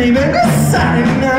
Baby, sign